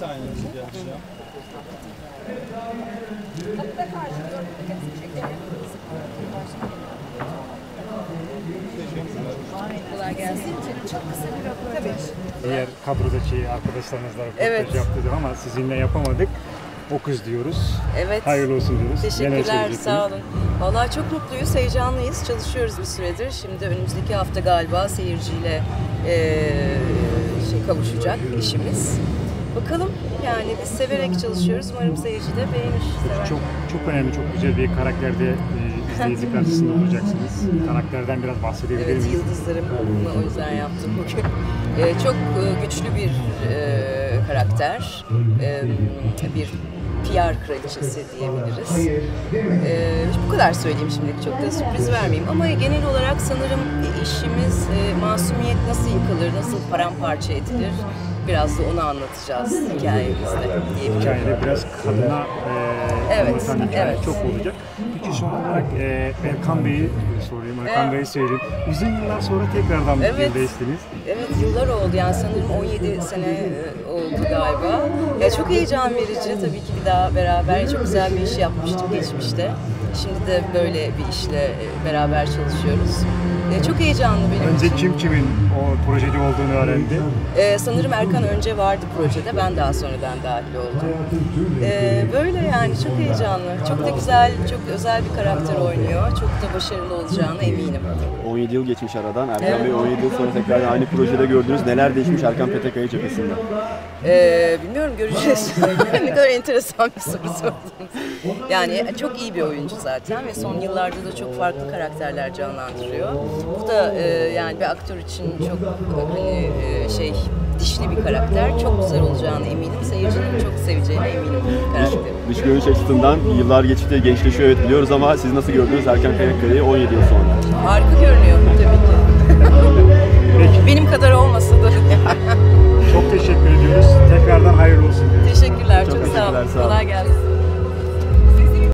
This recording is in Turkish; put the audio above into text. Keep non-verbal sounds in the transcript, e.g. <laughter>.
sahnenizi geleceğim. Kolay gelsin. Çok kısa bir röportaj. Tabii. Diğer kadrodaki arkadaşlarınızla röportaj Evet. yaptık ama sizinle yapamadık. O kız diyoruz. Evet. Hayırlı olsun diyoruz. Teşekkürler, sağ olun. Vallahi çok mutluyuz, heyecanlıyız. Çalışıyoruz bir süredir. Şimdi önümüzdeki hafta galiba seyirciyle eee şey kavuşacak işimiz. Bakalım yani biz severek çalışıyoruz. Umarım seyirci de beğenir. sever. Çok çok önemli, çok güzel bir karakterde e, izleyici karşısında olacaksınız. Karakterden biraz bahsedebilir Evet, miyiz? yıldızlarım o yüzden yaptım bugün. Ee, çok e, güçlü bir e, karakter, e, bir PR kraliçesi diyebiliriz. E, bu kadar söyleyeyim şimdilik, çok da sürpriz vermeyeyim. Ama genel olarak sanırım işimiz e, masumiyet nasıl yıkılır, nasıl paramparça edilir, biraz da onu anlatacağız hikayemizde. Hikayede biraz kadına e, Evet, anlatan hikaye evet. çok olacak. Peki son olarak e, Erkan Bey'i sorayım, Erkan Evet. Bey'i söyleyeyim. Uzun yıllar sonra tekrardan Evet. birlikteysiniz. Evet yıllar oldu yani sanırım 17 sene e, oldu galiba. Ya çok heyecan verici tabii ki bir daha beraber çok güzel bir iş yapmıştık geçmişte. Şimdi de böyle bir işle e, beraber çalışıyoruz. E, Çok heyecanlı benim Önce için. kim kimin o projede olduğunu öğrendi. E, sanırım Erkan önce vardı projede, ben daha sonradan dahil oldum. E, böyle yani çok heyecanlı, çok da güzel, çok özel bir karakter oynuyor. Çok da başarılı olacağına eminim. 17 yıl geçmiş aradan. Erkan Evet. Bey 17 yıl sonra tekrar aynı projede gördünüz. Neler değişmiş Erkan Petekkaya cephesinde? Ee, bilmiyorum göreceğiz. <laughs> ne kadar enteresan bir soru sordunuz. Yani çok iyi bir oyuncu zaten ve son yıllarda da çok farklı karakterler canlandırıyor. Bu da e, yani bir aktör için çok hani e, bir karakter. Çok güzel olacağına eminim. Seyircinin çok seveceğine eminim bu karakteri. Dış görünüş açısından yıllar geçti, gençleşiyor evet biliyoruz ama siz nasıl gördünüz Erkan Petekkaya'yı 17 yıl sonra? Harika görünüyor tabii ki. Peki Benim kadar olmasa da. çok teşekkür ediyoruz. Tekrardan hayırlı olsun diyoruz. Teşekkürler. Çok, Çok sağ olun. teşekkürler, sağ olun. Kolay gelsin.